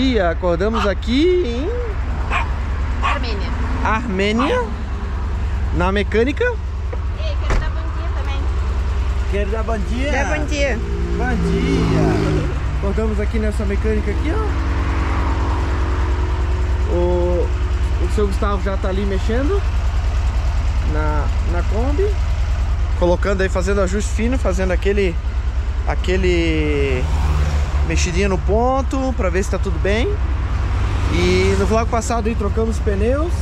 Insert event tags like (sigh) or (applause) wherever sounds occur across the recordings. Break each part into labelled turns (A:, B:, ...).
A: dia! Bom dia! Acordamos aqui em
B: Armênia.
A: Armênia, na mecânica.
B: Ei, quero dar bom dia também.
A: Quero dar bom dia!
B: Dá bom dia.
A: Bom dia! Acordamos aqui nessa mecânica aqui, ó. O, o seu Gustavo já tá ali mexendo na, na Kombi. Colocando aí, fazendo ajuste fino, fazendo aquele aquele mexidinha no ponto para ver se tá tudo bem. E no vlog passado aí trocamos os pneus.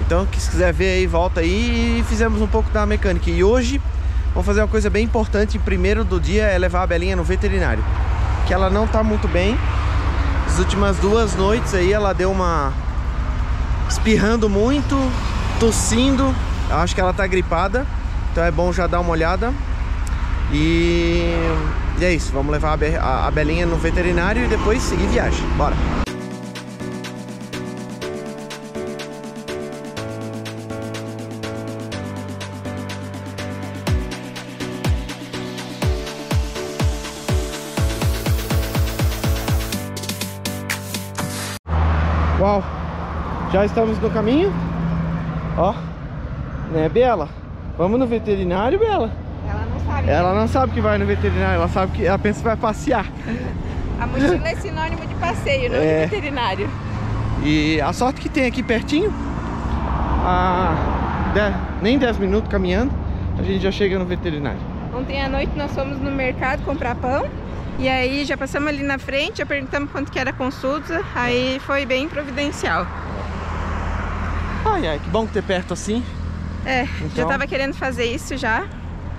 A: Então, quem quiser ver aí, volta aí e fizemos um pouco da mecânica. E hoje vamos fazer uma coisa bem importante. Primeiro do dia é levar a Belinha no veterinário. Que ela não tá muito bem. As últimas duas noites aí ela deu uma espirrando muito, tossindo. Eu acho que ela tá gripada. Então é bom já dar uma olhada. E, e é isso, vamos levar a, Be a, a Belinha no veterinário e depois seguir viagem. Bora! Uau! Já estamos no caminho. Ó, né, Bela? Vamos no veterinário, Bela?
B: Ela não sabe.
A: Que vai no veterinário, ela sabe que ela pensa que vai passear.
B: A mochila é sinônimo de passeio, não
A: É.
B: de veterinário.
A: E a sorte que tem aqui pertinho, a de- nem 10 minutos caminhando, a gente já chega no veterinário.
B: Ontem à noite nós fomos no mercado comprar pão. E aí já passamos ali na frente, já perguntamos quanto que era a consulta. Aí foi bem providencial.
A: Ai, ai, que bom ter perto assim.
B: É, já
A: Então-
B: tava querendo fazer isso já.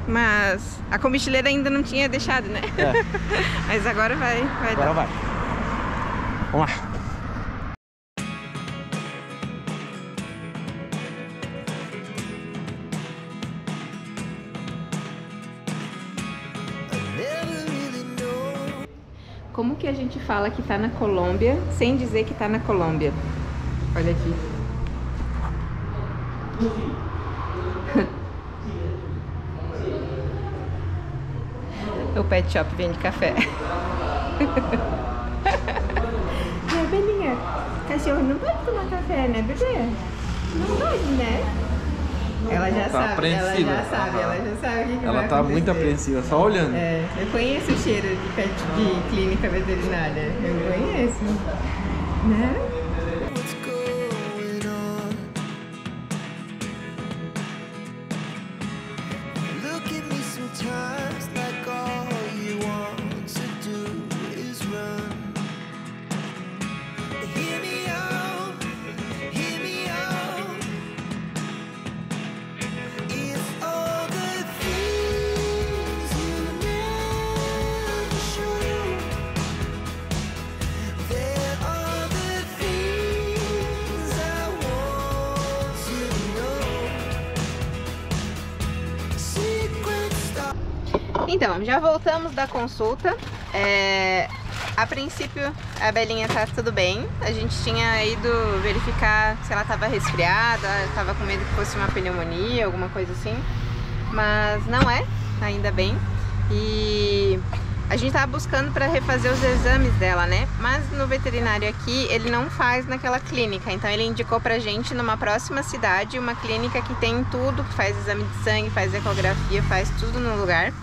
B: Mas a comichileira ainda não tinha deixado, né?
A: É, (laughs)
B: Mas agora vai, vai
A: agora
B: dar.
A: vai. Vamos lá.
B: Como que a gente fala que tá na Colômbia sem dizer que tá na Colômbia? Olha aqui. O pet shop vende café. (laughs) é, Belinha, cachorro não pode tomar café, né, bebê? Não pode, né? Ela já
A: Tá
B: sabe,
A: apreensiva.
B: ela já sabe, ela já sabe o que, que
A: Ela
B: vai
A: tá muito
B: acontecer.
A: apreensiva, só olhando.
B: É, eu conheço o cheiro de, pet, de clínica veterinária. Eu conheço. Né? Então, já voltamos da consulta. É, a princípio, a Belinha tá tudo bem. A gente tinha ido verificar se ela tava resfriada, tava com medo que fosse uma pneumonia, alguma coisa assim. Mas não é, ainda bem. E a gente tava buscando para refazer os exames dela, né? Mas no veterinário aqui, ele não faz naquela clínica. Então ele indicou pra gente numa próxima cidade uma clínica que tem tudo, que faz exame de sangue, faz ecografia, faz tudo no lugar.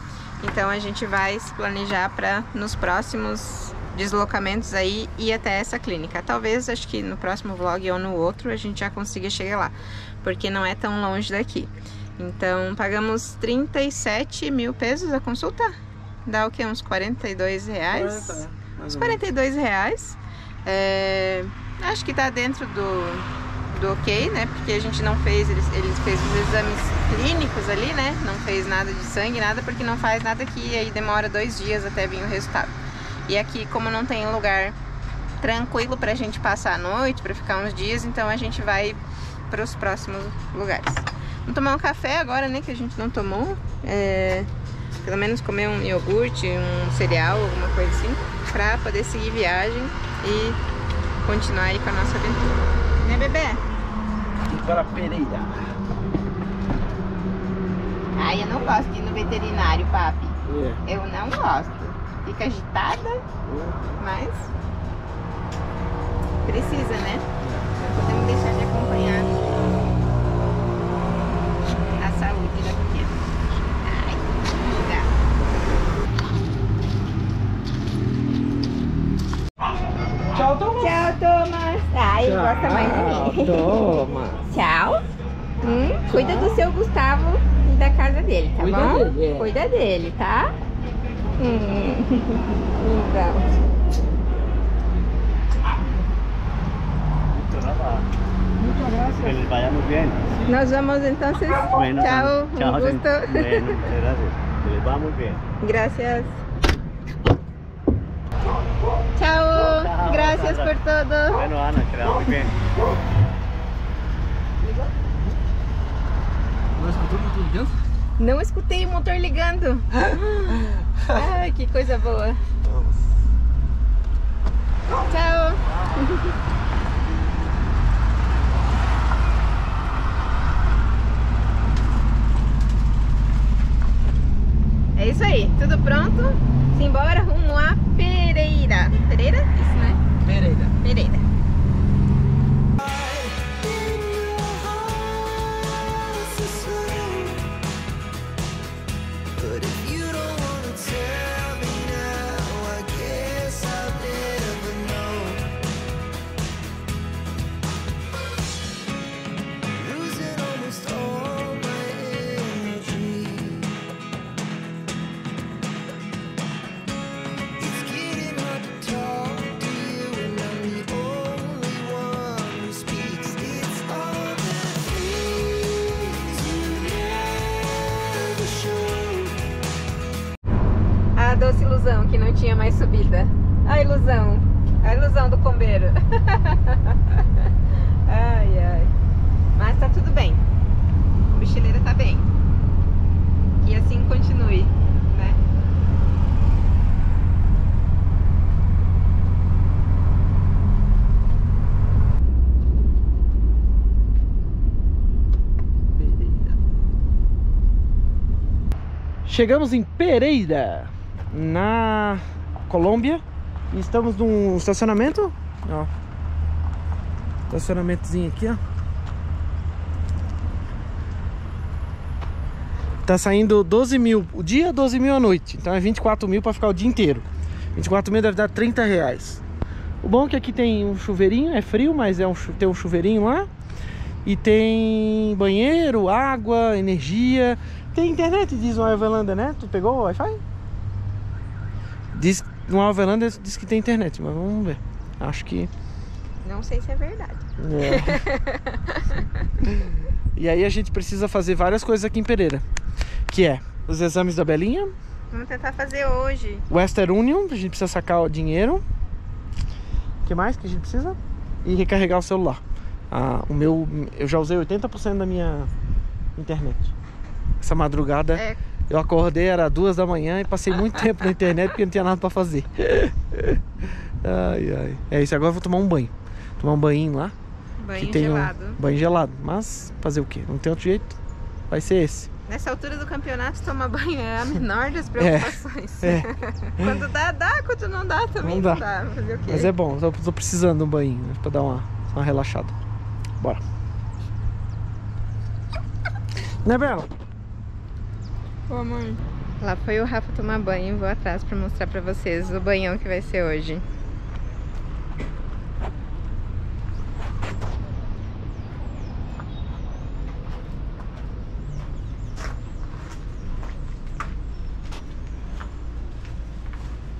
B: Então a gente vai se planejar para nos próximos deslocamentos aí ir até essa clínica. Talvez acho que no próximo vlog ou no outro a gente já consiga chegar lá, porque não é tão longe daqui. Então pagamos 37 mil pesos a consulta. Dá o que? Uns 42 reais? Uns 42 reais. É, acho que tá dentro do, do ok, né? Porque a gente não fez, eles, eles fez os exames clínicos ali, né? Não fez nada de sangue, nada, porque não faz nada aqui e aí demora dois dias até vir o resultado. E aqui, como não tem lugar tranquilo pra gente passar a noite, pra ficar uns dias, então a gente vai pros próximos lugares. Vamos tomar um café agora, né? Que a gente não tomou. É, pelo menos comer um iogurte, um cereal, alguma coisa assim, pra poder seguir viagem e continuar aí com a nossa aventura. Né, bebê?
A: Para Pereira.
B: Ai, eu não gosto de ir no veterinário, papi.
A: É.
B: Eu não gosto. Fica agitada, mas precisa, né? Não podemos deixar de acompanhar
A: Thomas.
B: Tchau. Hum, cuida do seu Gustavo e da casa dele, tá
A: Cuida
B: bom?
A: dele, é.
B: Cuida dele, tá? Hum. Então.
C: Vaya muy bien.
B: Nós vamos então.
C: Bueno,
B: Tchau,
C: chao,
B: um gusto.
C: Bueno, muchas gracias. Que les va muy bien.
B: Gracias. Tchau.
C: Tchau,
B: por todo.
C: Bueno, Ana, que les va muy bien.
A: Não escutou o motor ligando?
B: Não escutei o motor ligando. (laughs) Ai, que coisa boa. Tchau. É isso aí, tudo pronto? Simbora rumo a doce ilusão que não tinha mais subida. A ilusão. A ilusão do combeiro. (laughs) ai, ai. Mas tá tudo bem. A mochileira tá bem. Que assim continue, né?
A: Chegamos em Pereira, na Colômbia. E estamos num estacionamento. Ó. Estacionamentozinho aqui, ó. Tá saindo 12 mil o dia, 12 mil a noite. Então é 24 mil pra ficar o dia inteiro. 24 mil deve dar 30 reais. O bom é que aqui tem um chuveirinho, é frio, mas é um, tem um chuveirinho lá. E tem banheiro, água, energia. Tem internet, diz no Avelanda, né? Tu pegou o Wi-Fi? Diz, no Avelanda diz que tem internet, mas vamos ver. Acho que.
B: Não sei se é verdade.
A: é. (laughs) e aí a gente precisa fazer várias coisas aqui em Pereira. Que é os exames da Belinha,
B: Vamos tentar fazer hoje.
A: Western Union, a gente precisa sacar o dinheiro. O que mais que a gente precisa? E recarregar o celular. Ah, o meu, eu já usei 80% da minha internet. Essa madrugada
B: É,
A: eu acordei, era duas da manhã e passei muito (laughs) tempo na internet porque não tinha nada pra fazer. ai, ai. É isso, agora eu vou tomar um banho. Tomar um banho lá.
B: banho
A: tem um-
B: gelado.
A: banho gelado. Mas fazer o quê? Não tem outro jeito. Vai ser esse.
B: Nessa altura do campeonato, tomar banho é a (laughs) menor das preocupações.
A: é. (laughs)
B: quando dá, dá. Quando não dá, também
A: Não
B: não
A: dá.
B: dá. Fazer o quê?
A: Mas é bom, tô, tô precisando de um banho né, pra dar uma, uma relaxada. Bora. Né, Bela?
B: Ô, amor. Lá foi o Rafa tomar banho. Vou atrás pra mostrar pra vocês o banhão que vai ser hoje.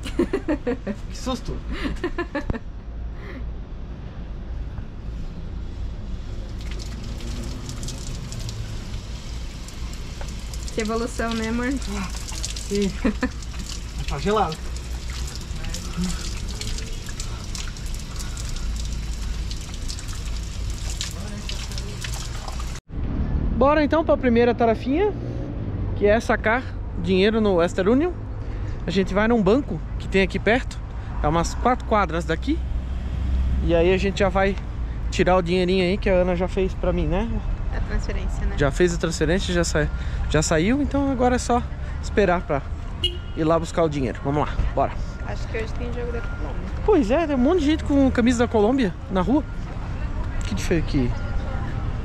B: (laughs)
A: Que susto. (laughs)
B: Que evolução, né, amor?
A: Sim. (laughs) tá gelado. Bora então para a primeira tarefinha, que é sacar dinheiro no Western Union. A gente vai num banco que tem aqui perto, é umas quatro quadras daqui. E aí a gente já vai tirar o dinheirinho aí que a Ana já fez pra mim, né?
B: A transferência, né?
A: Já fez a transferência, já, sa... já saiu, então agora é só esperar pra ir lá buscar o dinheiro. Vamos lá, bora.
B: Acho que hoje tem jogo da Colômbia.
A: Pois é, tem um monte de gente com camisa da Colômbia na rua. Que diferente aqui.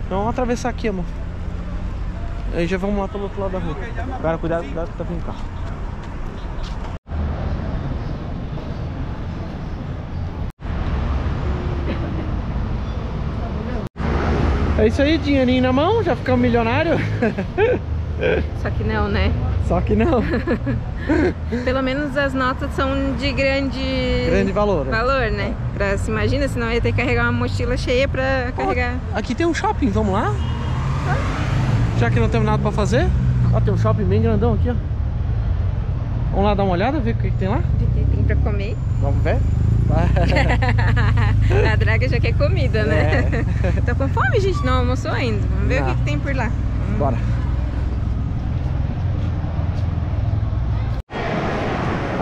A: Vamos atravessar aqui, amor. Aí já vamos lá pelo outro lado da rua. Cara, cuidado, cuidado que tá vindo carro. É isso aí, dinheirinho na mão, já ficamos milionário. (laughs)
B: Só que não, né?
A: Só que não. (laughs)
B: Pelo menos as notas são de grande,
A: Grande valor.
B: valor, né? Pra, se imagina, senão ia ter que carregar uma mochila cheia pra carregar.
A: Aqui tem um shopping, vamos lá? Já que não temos nada pra fazer. Ó, tem um shopping bem grandão aqui, ó. Vamos lá dar uma olhada, ver o que, que tem lá?
B: O que tem pra comer.
A: Vamos ver? (laughs)
B: A draga já quer comida, né?
A: É. (laughs)
B: Tô com fome, gente, não almoçou ainda. Vamos ver
A: Não.
B: o que, que tem por lá.
A: Bora.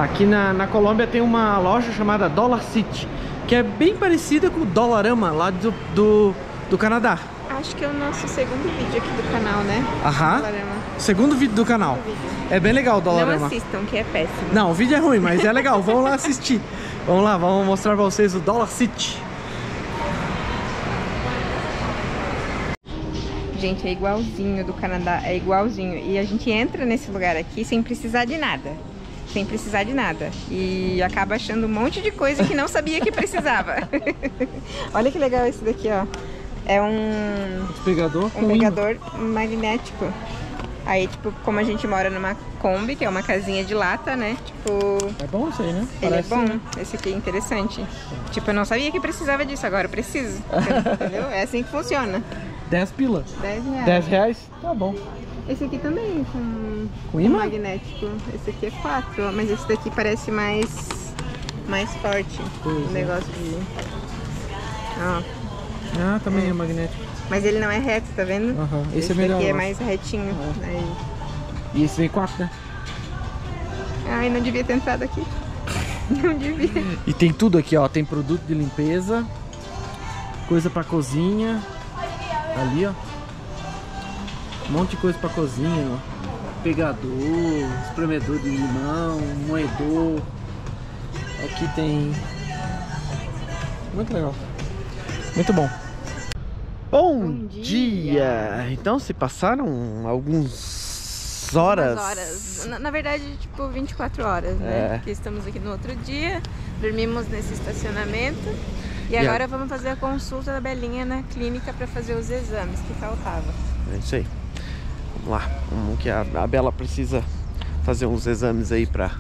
A: Aqui na, na Colômbia tem uma loja chamada Dollar City, que é bem parecida com o Dollarama lá do, do, do Canadá.
B: Acho que é o nosso segundo vídeo aqui do canal, né?
A: Aham.
B: Dollarama.
A: Segundo vídeo do canal. É bem legal o
B: Não
A: Dollarama.
B: assistam, que é péssimo.
A: Não, o vídeo é ruim, mas é legal. Vamos lá assistir. (laughs) Vamos lá, vamos mostrar pra vocês o Dollar City.
B: Gente, é igualzinho do Canadá, é igualzinho. E a gente entra nesse lugar aqui sem precisar de nada. Sem precisar de nada. E acaba achando um monte de coisa que não sabia que precisava. (laughs) Olha que legal esse daqui, ó. É um,
A: Pegador
B: um pegador magnético. Aí, tipo, como a gente mora numa Kombi, que é uma casinha de lata, né? Tipo,
A: É bom isso aí, né?
B: ele
A: Parece-
B: é bom. Esse aqui é interessante. Tipo, eu não sabia que precisava disso, agora eu preciso. (laughs) Entendeu? É assim que funciona.
A: 10 pila.
B: 10 reais.
A: 10 reais? Tá bom.
B: Esse aqui também com,
A: Com imã?
B: magnético. Esse aqui é 4, mas esse daqui parece mais mais forte.
A: Pois
B: o
A: é.
B: negócio de. Ó,
A: Ah, também é, magnético.
B: Mas ele não é reto, tá vendo?
A: Esse
B: Esse,
A: é melhor,
B: daqui é mais retinho. Aí.
A: E esse vem 4, né?
B: Ai, não devia ter entrado aqui. (laughs) Não devia.
A: E tem tudo aqui, ó. Tem produto de limpeza, coisa pra cozinha. Ali, ó. Um monte de coisa pra cozinha, ó. Pegador, espremedor de limão, moedor. Aqui tem. Muito legal. Muito bom. Bom,
B: Bom
A: dia.
B: dia.
A: Então se passaram alguns horas.
B: Horas. Na, na verdade, tipo, 24 horas, né?
A: É.
B: Porque estamos aqui no outro dia, dormimos nesse estacionamento. E agora vamos fazer a consulta da Belinha na clínica para fazer os exames que faltava.
A: É isso aí. Vamos lá. Vamos que a, a Bela precisa fazer uns exames aí pra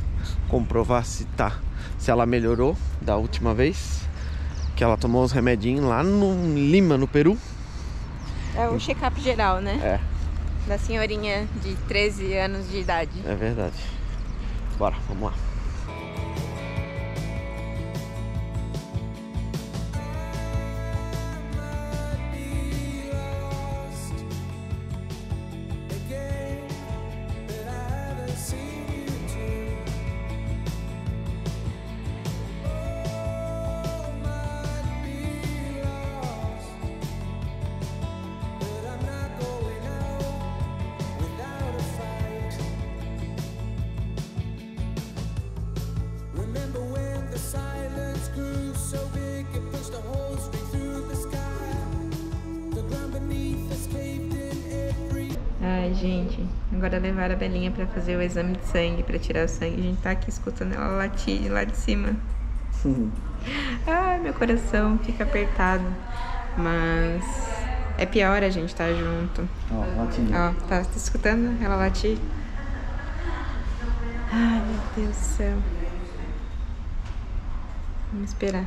A: comprovar se tá, se ela melhorou da última vez. Que ela tomou os remedinhos lá no Lima, no Peru.
B: É o check-up geral, né?
A: É,
B: Da senhorinha de 13 anos de idade.
A: é verdade. Bora, vamos lá.
B: Agora levaram a Belinha pra fazer o exame de sangue, pra tirar o sangue. A gente tá aqui escutando ela latir de lá de cima. Ai, meu coração fica apertado. Mas é pior a gente estar junto.
A: Ó, latinha.
B: Ó, tá, tá escutando ela latir? Ai, meu Deus do céu. Vamos esperar.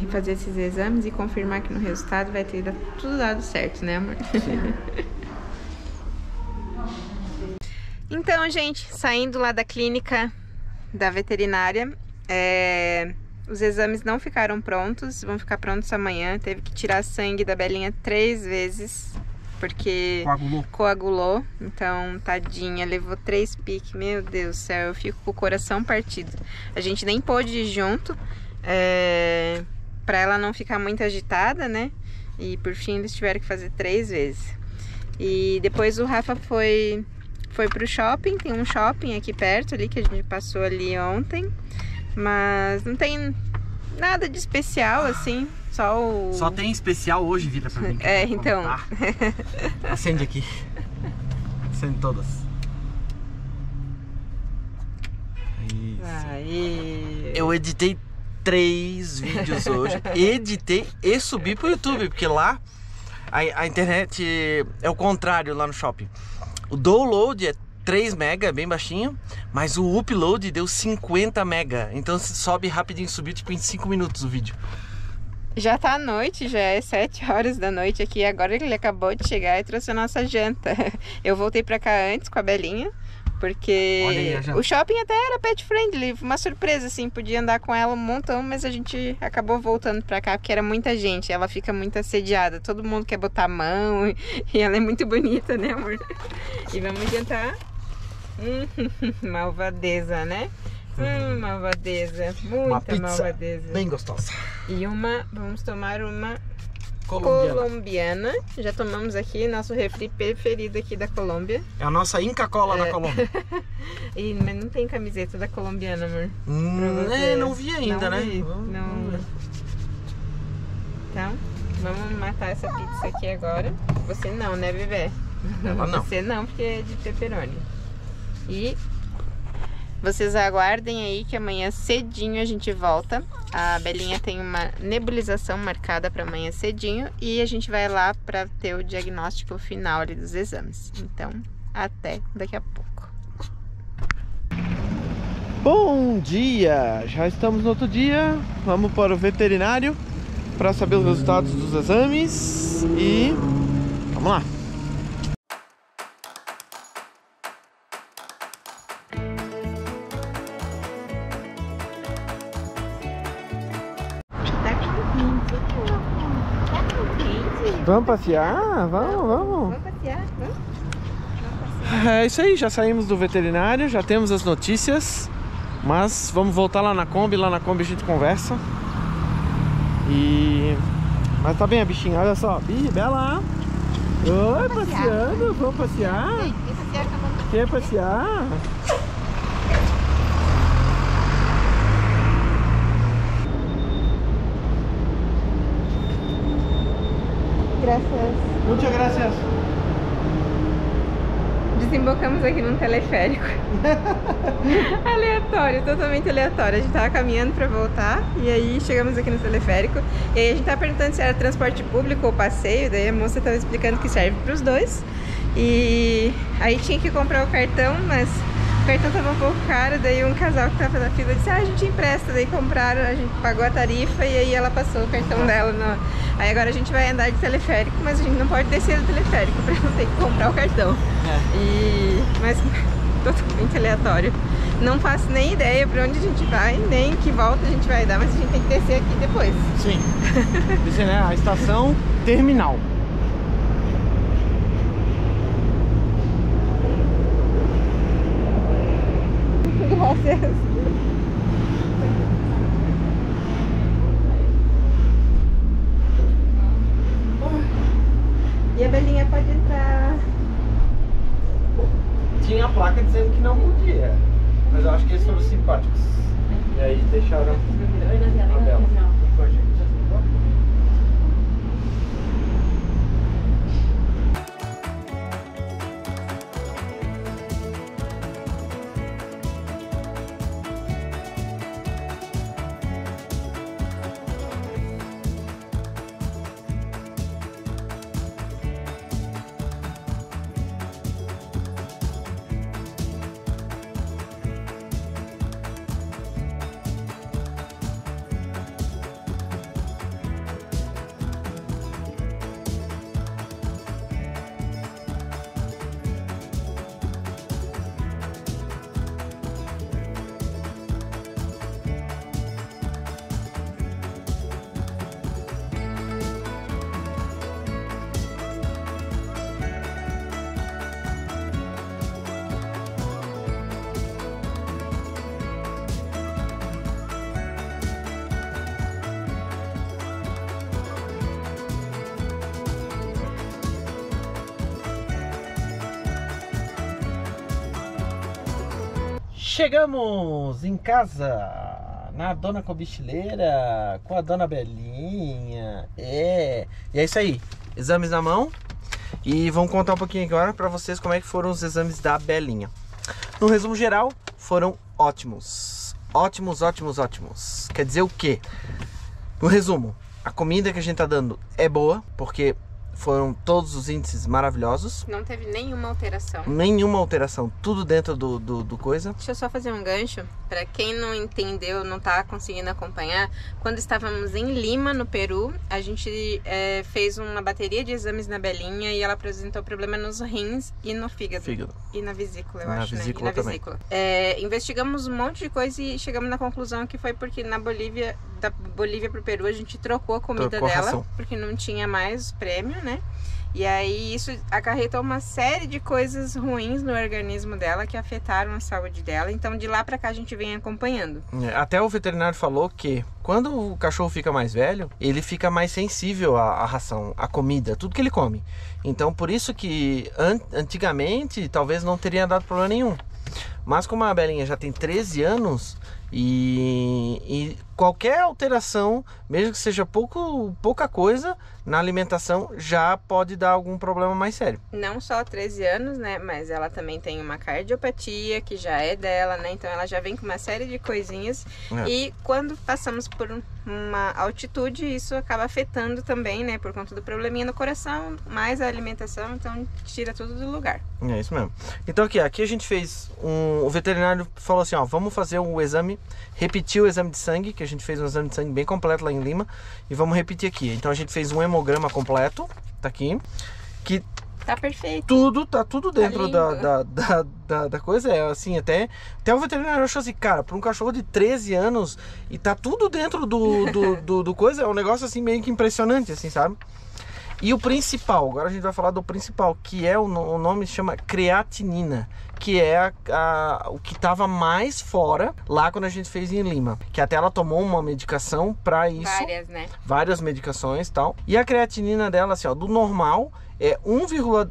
B: Refazer esses exames e confirmar que no resultado vai ter dado- tudo dado certo, né, amor? (laughs) então, gente, saindo lá da clínica da veterinária, é, os exames não ficaram prontos, vão ficar prontos amanhã. Teve que tirar sangue da Belinha três vezes, porque
A: Coagulou.
B: coagulou. Então, tadinha, levou três piques. Meu Deus do céu, eu fico com o coração partido. A gente nem pôde ir junto, é, pra ela não ficar muito agitada, né? E por fim eles tiveram que fazer três vezes. E depois o Rafa foi foi pro shopping, tem um shopping aqui perto ali que a gente passou ali ontem, mas não tem nada de especial assim, só o
A: Só tem especial hoje, vira pra mim.
B: É, então.
A: Tá. (laughs) Acende aqui. Acende todas. Isso.
B: Aí.
A: Eu editei três vídeos hoje. (laughs) Editei e subi pro YouTube, porque lá a, a internet é o contrário lá no shopping. O download é 3 mega, bem baixinho, mas o upload deu 50 mega. Então sobe rapidinho, subiu tipo em 5 minutos o vídeo.
B: Já tá à noite, já é 7 horas da noite aqui. Agora ele acabou de chegar e trouxe a nossa janta. (laughs) Eu voltei pra cá antes com a Belinha, porque
A: aí janta.
B: o shopping até era pet friendly, uma surpresa assim, podia andar com ela um montão, mas a gente acabou voltando pra cá porque era muita gente. Ela fica muito assediada, todo mundo quer botar a mão (laughs) e ela é muito bonita, né, amor? E vamos jantar. Hum, (laughs) malvadeza, né? Hum, malvadeza, muita malvadeza.
A: bem gostosa.
B: E uma, vamos tomar uma
A: Colombiana.
B: colombiana. Já tomamos aqui nosso refri preferido aqui da Colômbia.
A: É a nossa Inca Cola da Colômbia. (laughs)
B: E, mas não tem camiseta da colombiana, amor.
A: Hum, é, não vi ainda,
B: Não
A: né?
B: vi, não. Então, vamos matar essa pizza aqui agora. Você não, né, bebê?
A: Ela não.
B: Você não, porque é de pepperoni. E vocês aguardem aí que amanhã cedinho a gente volta. A Belinha tem uma nebulização marcada para amanhã cedinho e a gente vai lá para ter o diagnóstico final ali dos exames. Então, até daqui a pouco.
A: Bom dia! Já estamos no outro dia. Vamos para o veterinário para saber os resultados dos exames e vamos lá. Vamos passear? Vamos, vamos.
B: Vamos passear, vamos?
A: É isso aí, já saímos do veterinário, já temos as notícias. Mas vamos voltar lá na Kombi, lá na Kombi a gente conversa. E. Mas tá bem a bichinha, olha só. Ih, Bela! Oi, passeando, vamos passear?
B: Passear.
A: Quer passear?
B: Graças. Desembocamos aqui num teleférico. (laughs) aleatório, totalmente aleatório. A gente tava caminhando pra voltar e aí chegamos aqui no teleférico. E aí a gente tava perguntando se era transporte público ou passeio. Daí a moça tava explicando que serve pros dois. E aí tinha que comprar o cartão, mas o cartão tava um pouco caro. Daí um casal que tava na fila disse: Ah, a gente empresta. Daí compraram, a gente pagou a tarifa e aí ela passou o cartão dela. No... Aí agora a gente vai andar de teleférico, mas a gente não pode descer do teleférico pra não ter que comprar o cartão. E... Mas (laughs) totalmente aleatório. Não faço nem ideia pra onde a gente vai, nem que volta a gente vai dar, mas a gente tem que descer aqui depois.
A: Sim. (laughs) Dizer, né? A estação terminal.
B: Graças. E a Belinha pode entrar.
A: Tinha a placa dizendo que não podia. Mas eu acho que eles foram simpáticos. E aí deixaram a Bela. Chegamos em casa na Dona Cobichileira com a Dona Belinha. É. E é isso aí. Exames na mão. E vamos contar um pouquinho agora para vocês como é que foram os exames da Belinha. No resumo geral, foram ótimos. Ótimos, ótimos, ótimos. Quer dizer o quê? No resumo, a comida que a gente tá dando é boa, porque foram todos os índices maravilhosos.
B: Não teve nenhuma alteração.
A: Nenhuma alteração, tudo dentro do, do, do coisa.
B: Deixa eu só fazer um gancho. Pra quem não entendeu, não tá conseguindo acompanhar, quando estávamos em Lima, no Peru, a gente é, fez uma bateria de exames na Belinha e ela apresentou problema nos rins e no fígado.
A: Fígado.
B: E na vesícula, eu
A: Na
B: acho,
A: vesícula
B: né? E na
A: também.
B: vesícula. É, investigamos um monte de coisa e chegamos na conclusão que foi porque na Bolívia, da Bolívia pro Peru, a gente trocou a comida
A: Trocou a
B: dela,
A: ração.
B: porque não tinha mais prêmio, né? E aí isso acarretou uma série de coisas ruins no organismo dela que afetaram a saúde dela. Então de lá pra cá a gente vem acompanhando.
A: É, Até o veterinário falou que quando o cachorro fica mais velho, ele fica mais sensível à, à ração, à comida, tudo que ele come. Então por isso que an- antigamente talvez não teria dado problema nenhum. Mas como a Belinha já tem 13 anos e, e qualquer alteração, mesmo que seja pouco, pouca coisa, na alimentação já pode dar algum problema mais sério.
B: Não só 13 anos, né? Mas ela também tem uma cardiopatia que já é dela, né? Então ela já vem com uma série de coisinhas.
A: É.
B: E quando passamos por um- uma altitude, isso acaba afetando também, né? Por conta do probleminha no coração, mais a alimentação, então tira tudo do lugar.
A: É isso mesmo. Então aqui, aqui a gente fez um. O veterinário falou assim, ó, vamos fazer o exame, repetir o exame de sangue, que a gente fez um exame de sangue bem completo lá em Lima, e vamos repetir aqui. Então a gente fez um hemograma completo, tá aqui, que
B: Tá perfeito.
A: tudo, tá tudo dentro da,
B: lindo.
A: da, da, da, da coisa, é assim, até, até o veterinário achou assim, cara, para um cachorro de 13 anos e tá tudo dentro do, do, do, do coisa, é um negócio assim meio que impressionante, assim, sabe? E o principal, agora a gente vai falar do principal, que é o, o nome se chama creatinina, que é a- a- o que estava mais fora lá quando a gente fez em Lima. Que até ela tomou uma medicação para isso
B: Várias, né?
A: várias medicações e tal. E a creatinina dela, assim, ó, do normal é 1,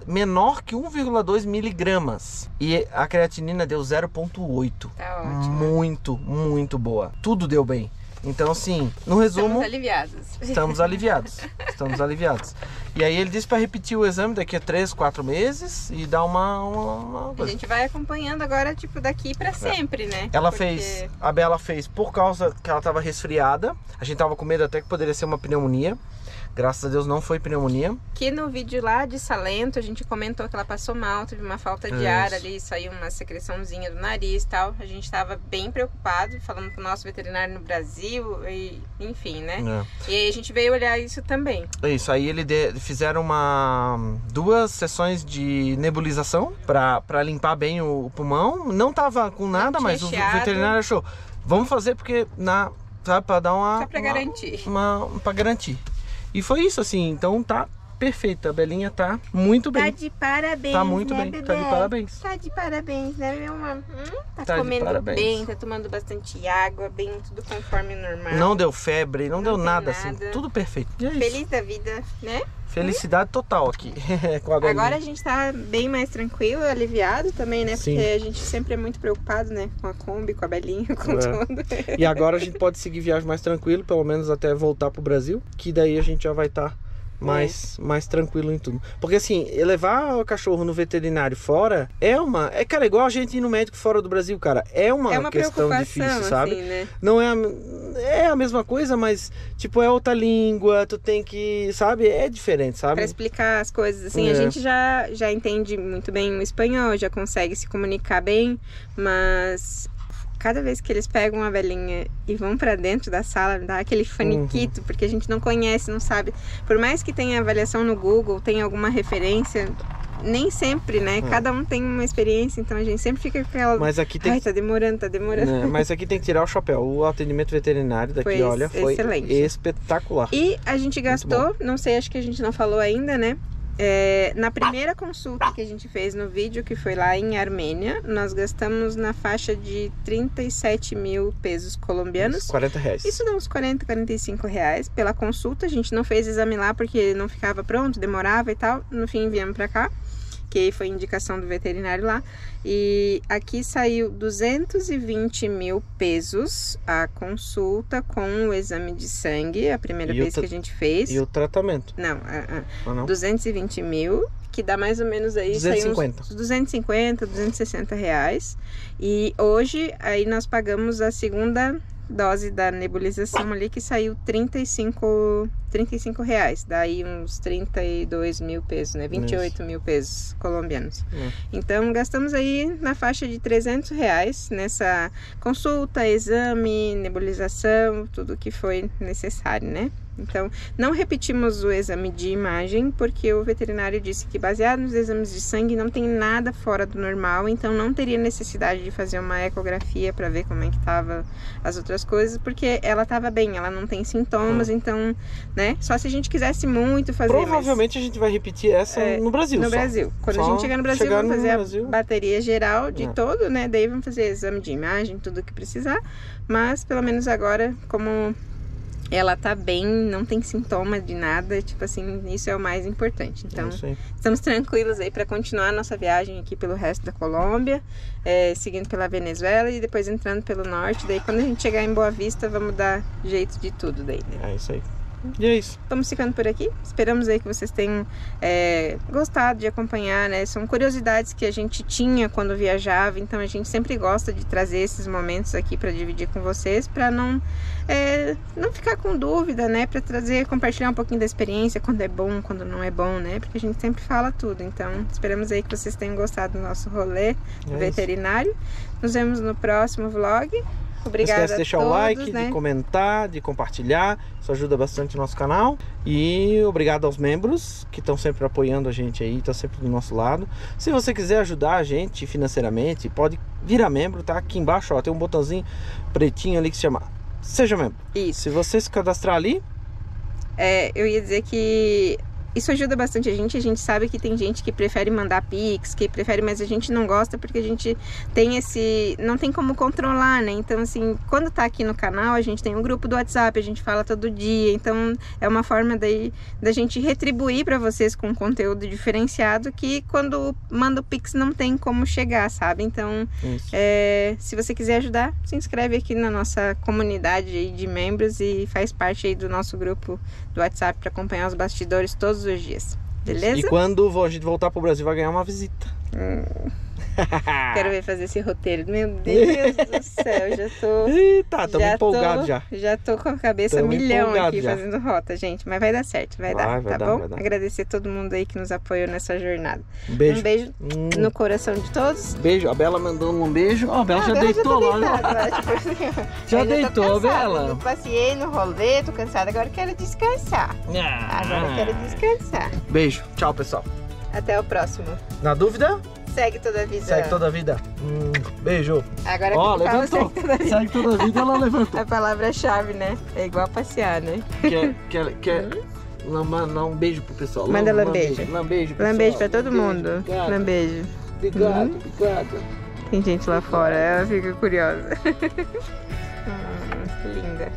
A: menor que 1,2 miligramas. E a creatinina deu 0,8.
B: Tá ótimo.
A: Muito, muito boa. Tudo deu bem. Então, assim, no resumo,
B: Estamos aliviados.
A: estamos aliviados. Estamos aliviados. E aí ele disse para repetir o exame daqui a 3, 4 meses e dar uma, uma, uma
B: A gente vai acompanhando agora, tipo, daqui pra sempre, né?
A: É. Ela
B: Porque
A: fez, a Bela fez por causa que ela estava resfriada. A gente tava com medo até que poderia ser uma pneumonia. Graças a Deus não foi pneumonia.
B: Que no vídeo lá de Salento, a gente comentou que ela passou mal, teve uma falta de ar ali, saiu uma secreçãozinha do nariz e tal. A gente tava bem preocupado, falando com o nosso veterinário no Brasil, e enfim, né?
A: É.
B: E aí a gente veio olhar isso também.
A: Isso, aí ele de- fizeram uma duas sessões de nebulização para limpar bem o, o pulmão. Não tava com nada, mas o veterinário achou, vamos fazer porque na sabe para dar uma
B: Só pra
A: uma-
B: garantir.
A: uma, para garantir. E foi isso assim, então tá perfeito, a Belinha tá muito
B: Tá
A: bem.
B: de parabéns,
A: Tá muito
B: né,
A: bem,
B: bebê?
A: tá de parabéns.
B: Tá de parabéns, né, meu amor? Hum, tá,
A: Tá
B: comendo bem, tá tomando bastante água, bem, tudo conforme normal.
A: Não deu febre, não,
B: Não
A: deu
B: tem
A: nada, assim,
B: nada.
A: tudo perfeito. É.
B: Feliz da vida, né?
A: Felicidade total aqui (laughs) com a Belinha.
B: Agora a gente tá bem mais tranquilo, aliviado também, né?
A: Sim.
B: Porque a gente sempre é muito preocupado, né? Com a Kombi, com a Belinha, com
A: É.
B: tudo.
A: E agora a gente pode seguir viagem mais tranquilo, pelo menos até voltar pro Brasil, que daí a gente já vai estar mais, mais tranquilo em tudo. Porque assim, levar o cachorro no veterinário fora é uma. É, cara, igual a gente ir no médico fora do Brasil, cara. É uma,
B: é uma
A: questão difícil, sabe?
B: assim, né?
A: Não é a, é a mesma coisa, mas tipo, é outra língua, tu tem que. Sabe? É diferente,
B: Pra
A: sabe?
B: explicar as coisas, assim,
A: É.
B: a gente já, já entende muito bem o espanhol, já consegue se comunicar bem, mas cada vez que eles pegam a velhinha e vão pra dentro da sala, dá aquele faniquito,
A: Uhum.
B: porque a gente não conhece, não sabe. Por mais que tenha avaliação no Google, tenha alguma referência, nem sempre, né?
A: É.
B: Cada um tem uma experiência, então a gente sempre fica com aquela.
A: Mas aqui tem
B: Ai, tá demorando, tá demorando.
A: né, Mas aqui tem que tirar o chapéu. O atendimento veterinário daqui,
B: Foi
A: olha, foi
B: excelente.
A: espetacular.
B: E a gente gastou, não sei, acho que a gente não falou ainda, né? É, na primeira consulta que a gente fez no vídeo, que foi lá em Armênia, nós gastamos na faixa de 37 mil pesos colombianos.
A: 40 reais.
B: Isso dá uns 40, 45 reais pela consulta. A gente não fez exame lá porque não ficava pronto, demorava e tal. No fim, viemos pra cá. Que foi indicação do veterinário lá. E aqui saiu 220 mil pesos a consulta com o exame de sangue, a primeira
A: E
B: vez que a gente fez.
A: E o tratamento,
B: Não, ah, ah,
A: ou não?
B: 220 mil, que dá mais ou menos aí saiu
A: 250.
B: uns 250, 260 reais. E hoje aí nós pagamos a segunda dose da nebulização ali que saiu 35, 35 reais. Daí uns 32 mil pesos, né? 28 mil pesos colombianos.
A: Hum.
B: Então gastamos aí na faixa de 300 reais nessa consulta, exame, nebulização, tudo que foi necessário, né? Então, não repetimos o exame de imagem, porque o veterinário disse que, baseado nos exames de sangue, não tem nada fora do normal, então não teria necessidade de fazer uma ecografia para ver como é que tava as outras coisas, porque ela tava bem, ela não tem sintomas, então, né? Só se a gente quisesse muito fazer. mas-
A: Provavelmente a gente vai repetir essa
B: É,
A: no Brasil.
B: no
A: só.
B: Brasil. Quando a
A: Só
B: gente chegar no Brasil, vamos fazer
A: Brasil.
B: a bateria geral de
A: É.
B: todo, né? Daí vamos fazer exame de imagem, tudo que precisar. Mas pelo menos agora, como ela tá bem, não tem sintoma de nada, tipo assim, isso é o mais importante. Então,
A: É
B: estamos tranquilos aí para continuar a nossa viagem aqui pelo resto da Colômbia, é, seguindo pela Venezuela e depois entrando pelo norte. Daí quando a gente chegar em Boa Vista, vamos dar jeito de tudo daí, né?
A: É isso aí. E é isso.
B: Vamos ficando por aqui. Esperamos aí que vocês tenham é, gostado de acompanhar, né? São curiosidades que a gente tinha quando viajava, então a gente sempre gosta de trazer esses momentos aqui para dividir com vocês, para não é, não ficar com dúvida, né? Para trazer, compartilhar um pouquinho da experiência, quando é bom, quando não é bom, né? Porque a gente sempre fala tudo. Então, esperamos aí que vocês tenham gostado do nosso rolê
A: É isso.
B: veterinário. Nos vemos no próximo vlog.
A: Não
B: Obrigada
A: esquece de deixar
B: a
A: o
B: todos,
A: like,
B: né?
A: de comentar, de compartilhar. Isso ajuda bastante o nosso canal. E obrigado aos membros que estão sempre apoiando a gente aí, estão sempre do nosso lado. Se você quiser ajudar a gente financeiramente, pode virar membro, tá? Aqui embaixo ó, tem um botãozinho pretinho ali que se chama Seja Membro.
B: Isso.
A: Se você se cadastrar ali,
B: É, eu ia dizer que isso ajuda bastante a gente. A gente sabe que tem gente que prefere mandar pix, que prefere, mas a gente não gosta porque a gente tem esse. não tem como controlar, né? Então, assim, quando tá aqui no canal, a gente tem um grupo do WhatsApp, a gente fala todo dia. Então, é uma forma daí da gente retribuir para vocês com conteúdo diferenciado que quando manda o pix não tem como chegar, sabe? Então, é, se você quiser ajudar, se inscreve aqui na nossa comunidade de membros e faz parte aí do nosso grupo do WhatsApp para acompanhar os bastidores todos os dias. Beleza?
A: E quando a gente voltar pro Brasil, vai ganhar uma visita. (laughs)
B: Quero ver fazer esse roteiro. Meu Deus do céu, já tô.
A: Eita, estamos
B: já
A: empolgados
B: tô,
A: já.
B: Já tô com a cabeça
A: Tamo
B: milhão
A: empolgado
B: aqui
A: já.
B: fazendo rota, gente. Mas vai dar certo, vai,
A: Vai,
B: dar,
A: vai
B: tá
A: dar,
B: bom?
A: vai dar.
B: Agradecer todo mundo aí que nos apoiou nessa jornada.
A: Um beijo.
B: Um beijo
A: Hum,
B: no coração de todos.
A: Beijo. A Bela mandando um beijo. Ó, a Bela
B: Ah,
A: já
B: agora (laughs) eu
A: deitou lá. né?
B: deitada? Tipo
A: Já deitou,
B: cansada,
A: Bela?
B: Eu passeei no rolê, tô cansada, agora eu quero descansar. Agora eu quero descansar.
A: Beijo. Tchau, pessoal.
B: Até o próximo.
A: Na dúvida,
B: Segue toda a vida.
A: segue toda a vida. Hum, beijo.
B: Agora
A: Ó,
B: que fala
A: levantou.
B: segue toda a vida.
A: Segue toda a vida, ela levantou.
B: A palavra-chave, né? É igual passear, né?
A: Quer, quer, quer não, mandar um beijo pro pessoal?
B: Manda
A: Lam-
B: lambejo.
A: Lambejo, pessoal.
B: Lambejo pra todo
A: Lambejo,
B: mundo.
A: Obrigado.
B: Lambejo.
A: Obrigado,
B: Uhum.
A: obrigado.
B: Tem gente lá fora, ela fica curiosa. (laughs) hum, linda.